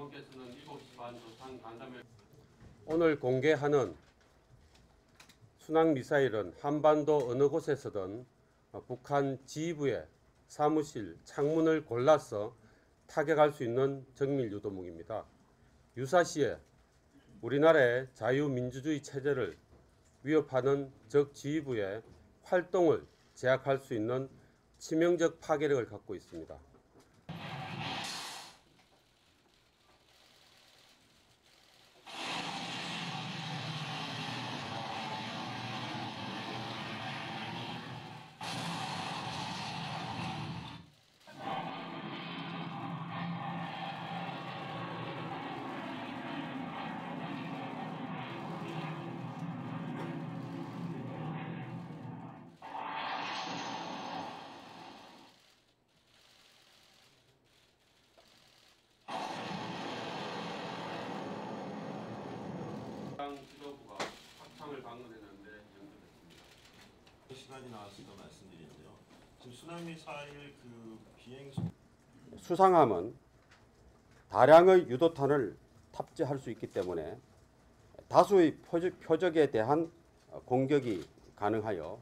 장관께서는 7시 반 도상 간담회 오늘 공개하는 순항 미사일은 한반도 어느 곳에서든 어, 북한 지휘부의 사무실 창문을 골라서 타격할 수 있는 정밀 유도무기입니다. 유사시에 우리나라의 자유민주주의 체제를 위협하는 적 지휘부의 활동을 제약할 수 있는 치명적 파괴력을 갖고 있습니다. 당 지도부가 합참을 방문했는데 연결됐습니다. 시간이 나와서 말씀드리는데요. 지금 수나미 사일 그 비행 속 수상함은 다량의 유도탄을 탑재할 수 있기 때문에 다수의 표적, 표적에 대한 어, 공격이 가능하여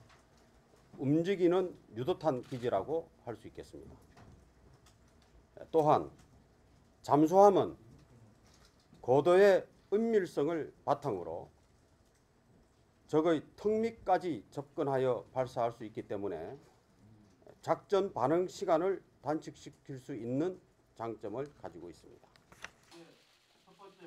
움직이는 유도탄 기지라고 할 수 있겠습니다. 또한 잠수함은 고도의 은밀성을 바탕으로 적의 턱밑까지 접근하여 발사할 수 있기 때문에 작전 반응 시간을 단축시킬 수 있는 장점을 가지고 있습니다. 네, 첫 번째.